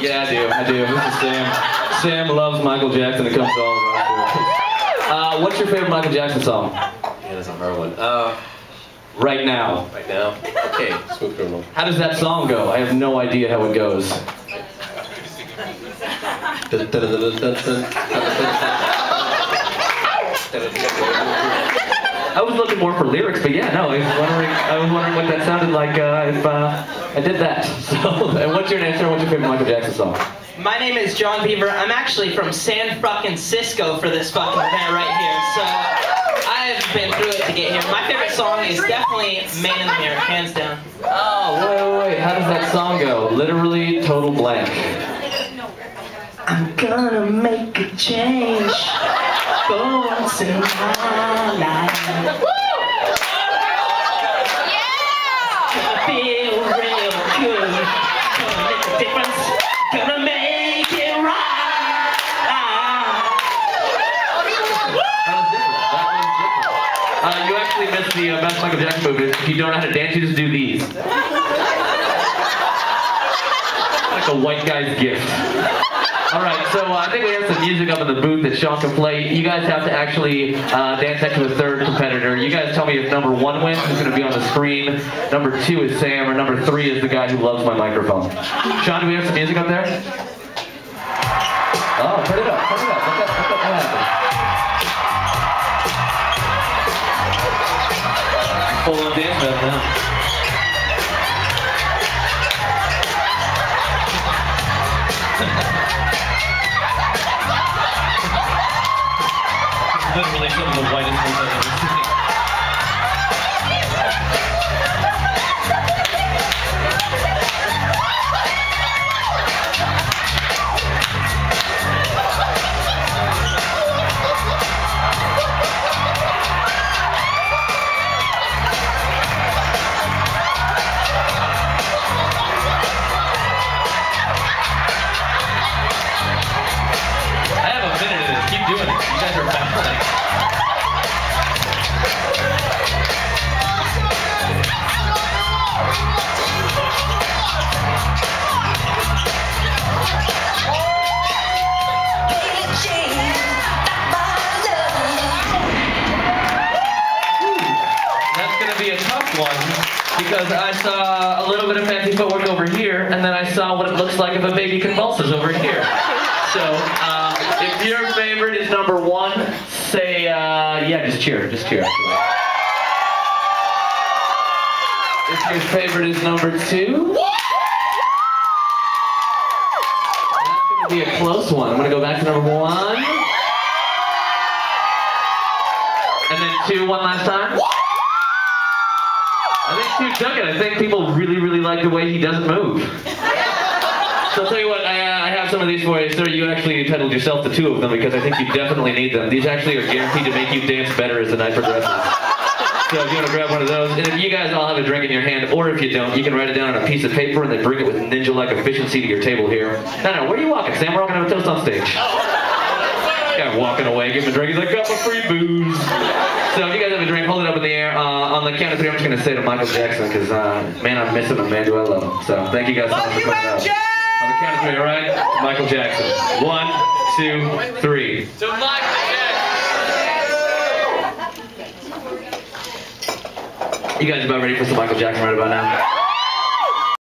Yeah, I do. I do. This is Sam. Sam loves Michael Jackson. It comes to all of us. Uh, what's your favorite Michael Jackson song? Yeah, that's a hard one. Uh, Right now. right now. Okay, Smooth Criminal. How does that song go? I have no idea how it goes. Was looking more for lyrics, but yeah, no, I was wondering. I was wondering what that sounded like uh, if uh, I did that. So, and what's your answer? What's your favorite Michael Jackson song? My name is John Beaver. I'm actually from San fucking Cisco for this fucking event right here. So I've been through it to get here. My favorite song is definitely Man in the Mirror, hands down. Oh, wait, wait, wait. How does that song go? Literally, total blank. I'm gonna make a change for once in my life. Feel real good. Gonna make a difference. Gonna make it right. That was different. That was different. You actually missed the uh, best Michael Jackson movie. If you don't know how to dance, you just do these. Like a white guy's gift. All right, so uh, I think we have some music up in the booth that Sean can play. You guys have to actually uh, dance next to a third competitor. You guys tell me if number one wins, who's going to be on the screen. Number two is Sam, or number three is the guy who loves my microphone. Sean, do we have some music up there? Oh, put it up, put it up. That happen. Full on dance now. Literally some of the whitest things I've ever seen. Fancy over here, and then I saw what it looks like if a baby convulses over here. So, uh, if your favorite is number one, say uh, yeah, just cheer, just cheer. If your favorite is number two, that's gonna be a close one. I'm gonna go back to number one, and then two one last time. I think took it. I think people really, really like the way he doesn't move. So I'll tell you what, I, uh, I have some of these for you, sir. You actually entitled yourself to two of them because I think you definitely need them. These actually are guaranteed to make you dance better as the night progresses. So if you want to grab one of those, and if you guys all have a drink in your hand, or if you don't, you can write it down on a piece of paper and then bring it with ninja-like efficiency to your table here. No, no, where are you walking, Sam? We're all gonna have a toast on stage. Guy walking away, give him a drink. He's like, got my free booze. So if you guys have a drink, hold it up in the air. Uh, on the count of three, I'm just gonna say to Michael Jackson, because uh, man, I'm missing him. Man, do I love him. So thank you guys so much for coming out. On the count of three, all right? Michael Jackson. One, two, three. To Michael Jackson. You guys about ready for some Michael Jackson right about now?